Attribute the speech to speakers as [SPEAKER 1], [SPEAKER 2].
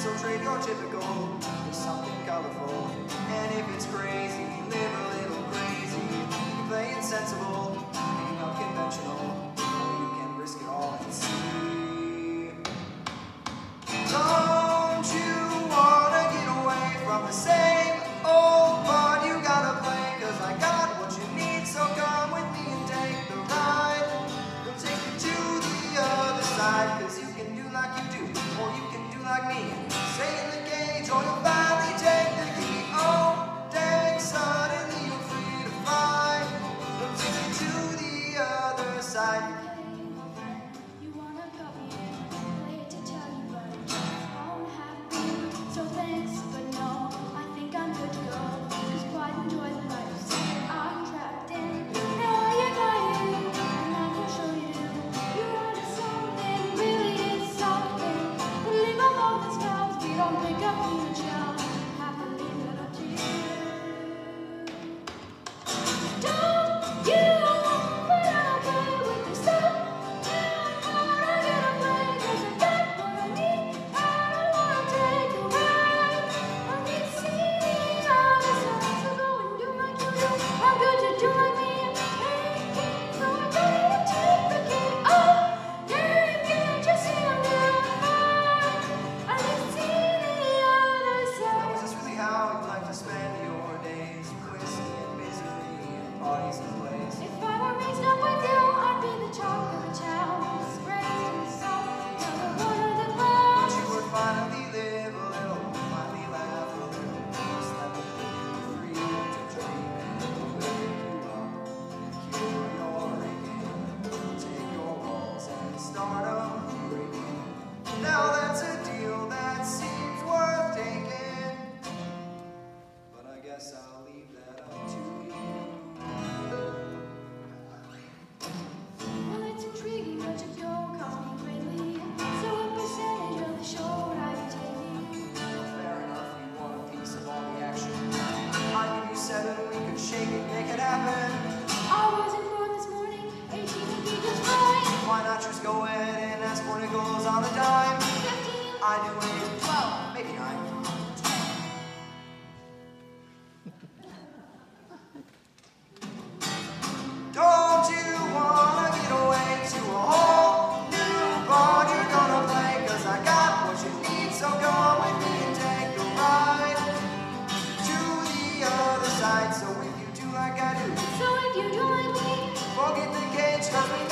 [SPEAKER 1] So trade your typical for something colorful. And if it's crazy, live a little crazy. You play it sensible, and unconventional. Or you can risk it all and see. Don't you wanna get away from the same old fun you gotta play? Cause I got what you need, so come with me and take the ride. We'll take you to the other side, cause you can do like you like me, sailing the
[SPEAKER 2] gauge on a I
[SPEAKER 1] knew when he 12, maybe 9. Don't you wanna get away to a whole new bar you're gonna play? Cause I got what you need, so go with me and take a ride to the other side. So if you do like I do,
[SPEAKER 2] so if you do like me,
[SPEAKER 1] forget the cage, cause we